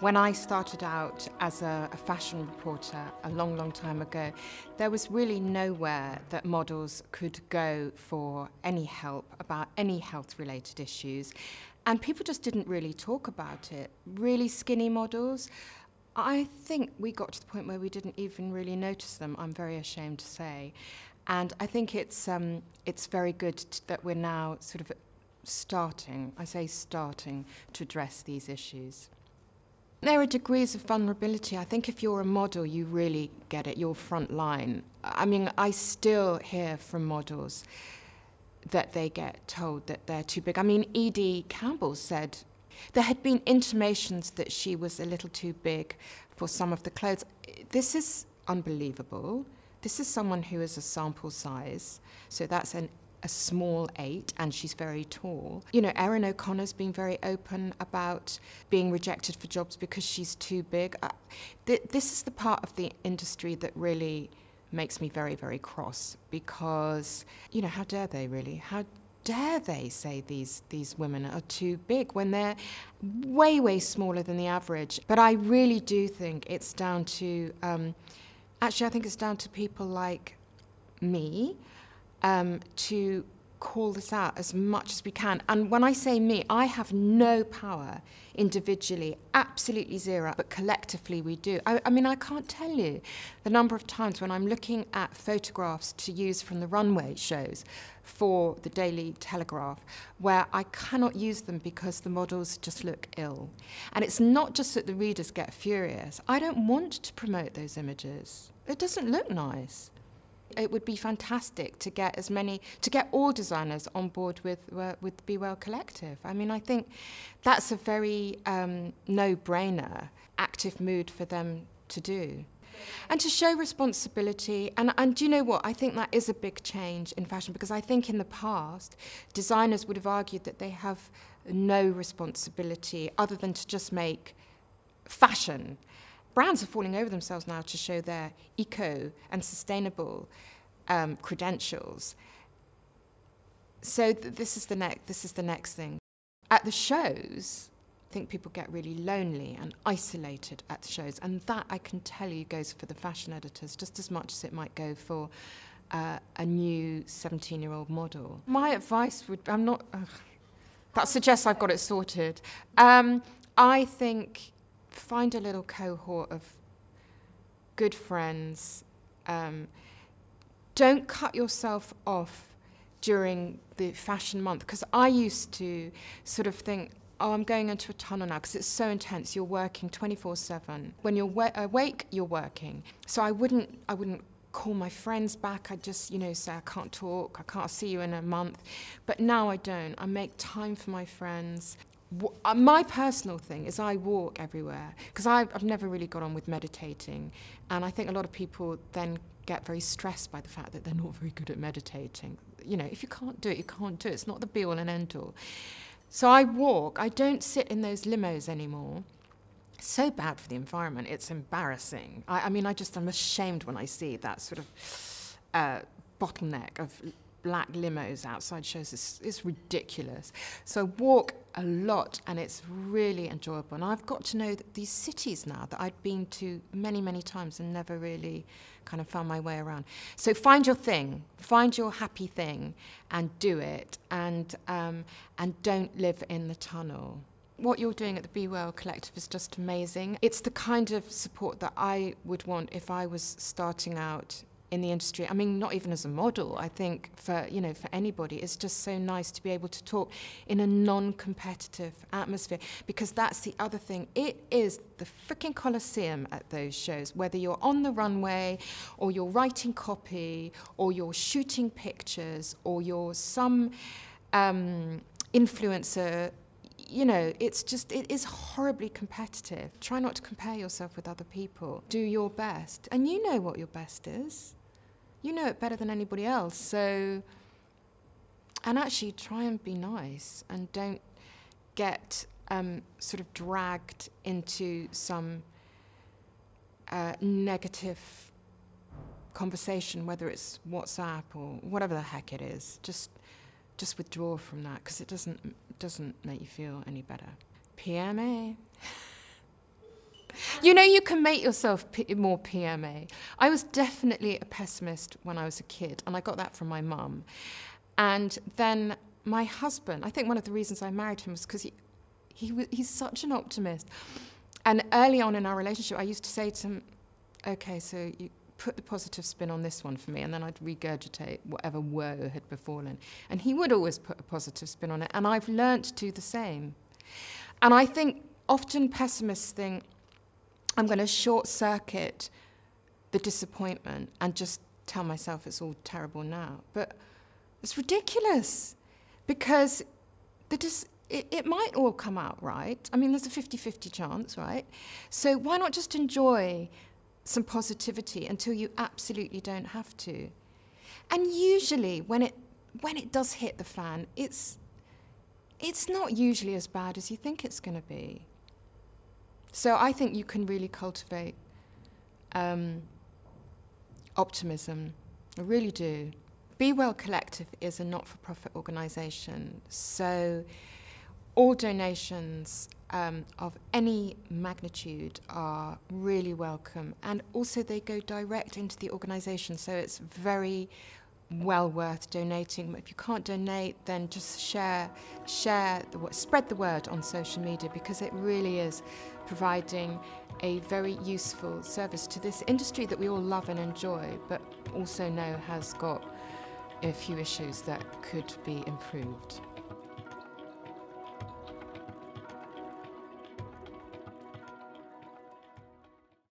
When I started out as a, a, fashion reporter a long, long time ago, there was really nowhere that models could go for any help about any health related issues. And people just didn't really talk about it. Really skinny models, I think we got to the point where we didn't even really notice them, I'm very ashamed to say. And I think it's, um, it's very good that we're now sort of starting, I say starting, to address these issues. There are degrees of vulnerability. I think if you're a model, you really get it, you're front line. I mean, I still hear from models that they get told that they're too big. I mean, Edie Campbell said there had been intimations that she was a little too big for some of the clothes. This is unbelievable. This is someone who is a sample size, so that's an, a small eight, and she's very tall. You know, Erin O'Connor's been very open about being rejected for jobs because she's too big. Th this is the part of the industry that really makes me very, very cross because, you know, how dare they really? How dare they say these, these women are too big when they're way, way smaller than the average? But I really do think it's down to, um, actually, I think it's down to people like me um, to call this out as much as we can. And when I say me, I have no power individually, absolutely zero, but collectively we do. I, I, mean, I can't tell you the number of times when I'm looking at photographs to use from the runway shows for the Daily Telegraph where I cannot use them because the models just look ill. And it's not just that the readers get furious. I don't want to promote those images. It doesn't look nice it would be fantastic to get as many, to get all designers on board with, uh, with Be Well Collective. I mean, I think that's a very um, no-brainer active mood for them to do. And to show responsibility, and, and do you know what? I think that is a big change in fashion because I think in the past, designers would have argued that they have no responsibility other than to just make fashion brands are falling over themselves now to show their eco and sustainable um, credentials. So th this is the next this is the next thing. At the shows, I think people get really lonely and isolated at the shows, and that I can tell you goes for the fashion editors just as much as it might go for uh, a new 17-year-old model. My advice would I'm not. Ugh, that suggests I've got it sorted. Um, I think find a little cohort of good friends. Um, don't cut yourself off during the fashion month because I used to sort of think, oh, I'm going into a tunnel now because it's so intense. You're working 24/7. When you're awake, you're working. So I wouldn't, I wouldn't call my friends back. I'd just, you know, say I can't talk. I can't see you in a month. But now I don't. I make time for my friends. Uh, my personal thing is I walk everywhere because I've, never really got on with meditating, and I think a lot of people then get very stressed by the fact that they're not very good at meditating. You know, if you can't do it, you can't do it. It's not the be all and end all. So I walk. I don't sit in those limos anymore. So bad for the environment. It's embarrassing. I, I mean, I just I'm ashamed when I see that sort of uh, bottleneck of black limos outside shows is, ridiculous. So walk a lot and it's really enjoyable. And I've got to know these cities now that I've been to many, many times and never really kind of found my way around. So find your thing, find your happy thing and do it and, um, and don't live in the tunnel. What you're doing at the Be Well Collective is just amazing. It's the kind of support that I would want if I was starting out in the industry. I mean, not even as a model. I think for you know for anybody, it's just so nice to be able to talk in a non-competitive atmosphere because that's the other thing. It is the freaking coliseum at those shows. Whether you're on the runway, or you're writing copy, or you're shooting pictures, or you're some um, influencer you know, it's just, it is horribly competitive. Try not to compare yourself with other people. Do your best. And you know what your best is. You know it better than anybody else. So, and actually try and be nice and don't get um, sort of dragged into some uh, negative conversation, whether it's WhatsApp or whatever the heck it is. Just just withdraw from that because it doesn't doesn't make you feel any better. PMA. You know, you can make yourself more PMA. I was definitely a pessimist when I was a kid, and I got that from my mum. And then my husband, I think one of the reasons I married him was because he, he, he's such an optimist. And early on in our relationship, I used to say to him, okay, so you put the positive spin on this one for me, and then I'd regurgitate whatever woe had befallen. And he would always put a positive spin on it, and I've learnt to do the same. And I think often pessimists think, I'm going to short circuit the disappointment and just tell myself it's all terrible now. But it's ridiculous because the dis- it, it might all come out right. I mean, there's a 50 50 chance, right? So why not just enjoy some positivity until you absolutely don't have to? And usually, when it, when it does hit the fan, it's, it's not usually as bad as you think it's going to be. So I think you can really cultivate um, optimism. I really do. Be Well Collective is a not for profit organisation. So all donations um, of any magnitude are really welcome. And also, they go direct into the organisation. So it's very well worth donating. If you can't donate, then just share, share the spread the word on social media because it really is providing a very useful service to this industry that we all love and enjoy, but also know has got a few issues that could be improved.